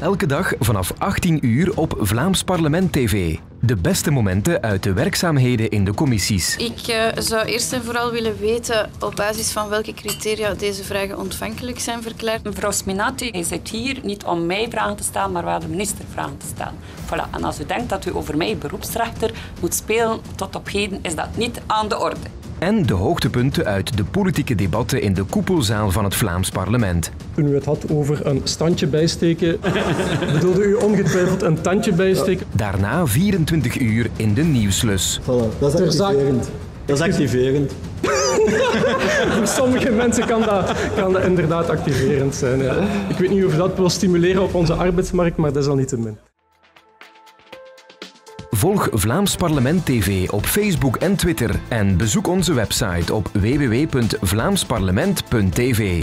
Elke dag vanaf 18 uur op Vlaams Parlement TV. De beste momenten uit de werkzaamheden in de commissies. Ik uh, zou eerst en vooral willen weten op basis van welke criteria deze vragen ontvankelijk zijn verklaard. Mevrouw Sminati, u zit hier niet om mij vragen te stellen, maar wel de minister vragen te stellen. Voilà. En als u denkt dat u over mij beroepsrechter moet spelen, tot op heden is dat niet aan de orde. En de hoogtepunten uit de politieke debatten in de koepelzaal van het Vlaams parlement. Toen u het had over een standje bijsteken, bedoelde u ongetwijfeld een tandje bijsteken. Daarna 24 uur in de nieuwslus. Voilà, dat is activerend. Dat is activerend. Voor sommige mensen kan dat, kan dat inderdaad activerend zijn. Ja. Ik weet niet of dat wil stimuleren op onze arbeidsmarkt, maar dat is al niet te min. Volg Vlaams Parlement TV op Facebook en Twitter en bezoek onze website op www.vlaamsparlement.tv.